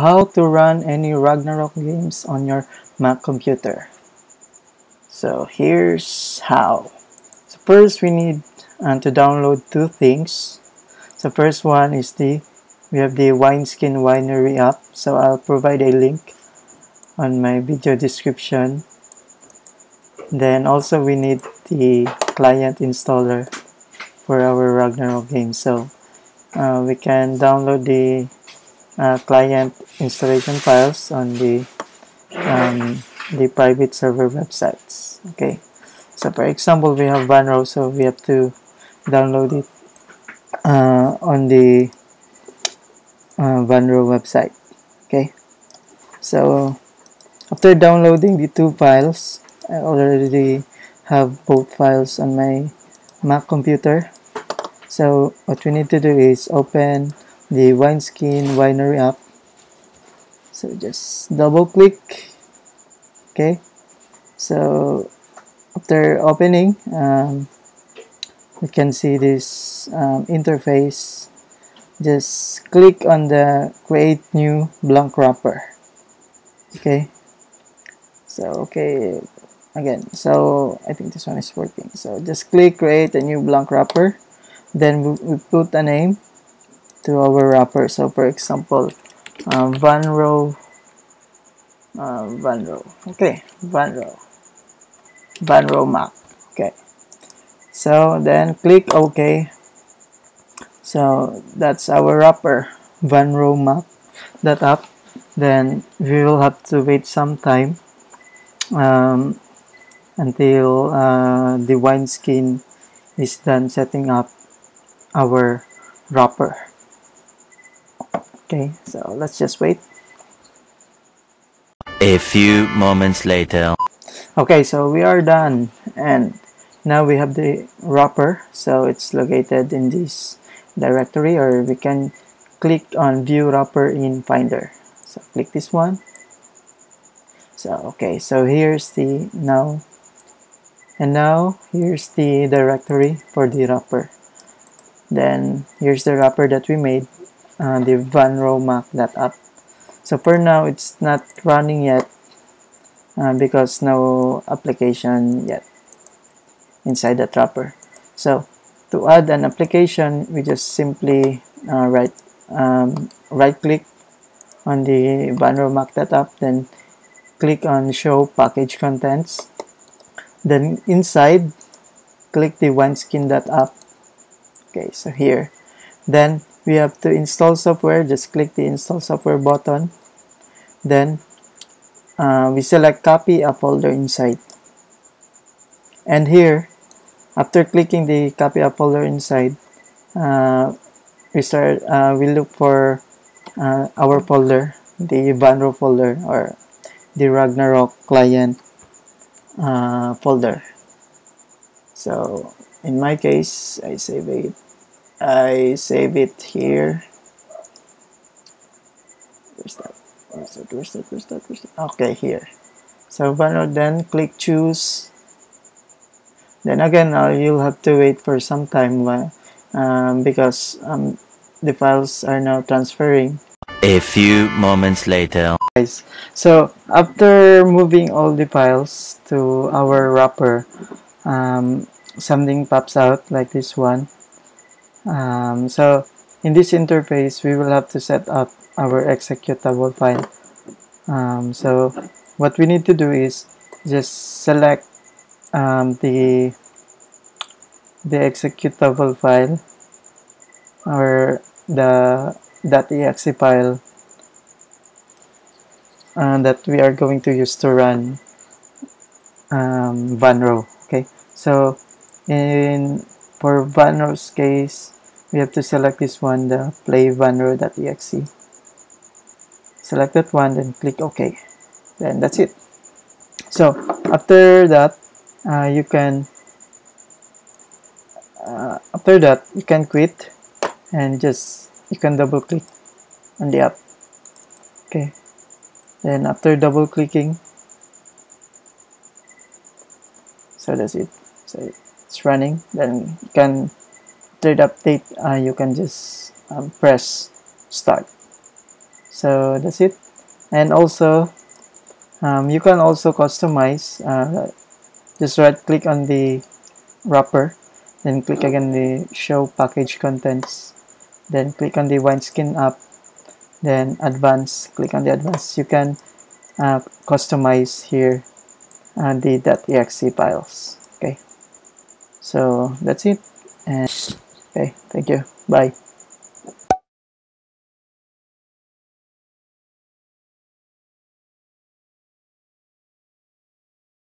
how to run any Ragnarok games on your Mac computer. So here's how. So first we need uh, to download two things. So first one is the we have the Wineskin Winery app. So I'll provide a link on my video description. Then also we need the client installer for our Ragnarok game. So uh, we can download the uh, client installation files on the um, the private server websites. Okay, so for example, we have Vanro, so we have to download it uh, on the uh, Vanro website. Okay, so after downloading the two files, I already have both files on my Mac computer. So what we need to do is open the Wineskin Winery app. So just double click. Okay. So after opening, um, we can see this um, interface. Just click on the create new blank wrapper. Okay. So okay, again. So I think this one is working. So just click create a new blank wrapper then we, we put a name to our wrapper so for example uh, Vanro uh, Vanro okay Vanro Vanro Mac. Okay. So then click OK. So that's our wrapper Vanro map that up then we will have to wait some time um, until uh, the wineskin is done setting up our wrapper okay so let's just wait. A few moments later. Okay so we are done and now we have the wrapper. So it's located in this directory or we can click on view wrapper in finder. So click this one. So okay so here's the now. And now here's the directory for the wrapper. Then here's the wrapper that we made uh, the vanromac.app so for now it's not running yet uh, because no application yet inside that wrapper so to add an application we just simply uh, right um, right click on the vanromac.app then click on show package contents. Then inside click the wineskin.app okay so here. Then we have to install software. Just click the install software button. Then uh, we select copy a folder inside. And here after clicking the copy a folder inside uh, we start uh, we look for uh, our folder the Vanro folder or the Ragnarok client uh, folder. So in my case I save it I save it here. Where's that? Where's that? Where's that? Where's that, where's that? okay here. So then click choose. Then again uh, you'll have to wait for some time um, because um, the files are now transferring. A few moments later. Guys so after moving all the files to our wrapper um, something pops out like this one um, so in this interface we will have to set up our executable file. Um, so what we need to do is just select um, the the executable file or the .exe file uh, that we are going to use to run um, Vanro okay? So in for Vanro's case, we have to select this one, the play vanro.exe. Select that one, then click OK. Then that's it. So after that, uh, you can uh, after that you can quit and just you can double click on the app. Okay. Then after double clicking, so that's it. So it's running then you can third update uh, you can just um, press start. So that's it. And also um, you can also customize uh, just right click on the wrapper then click again the show package contents then click on the wineskin app then advanced click on the advanced. You can uh, customize here uh, the .exe files so that's it. And okay thank you. Bye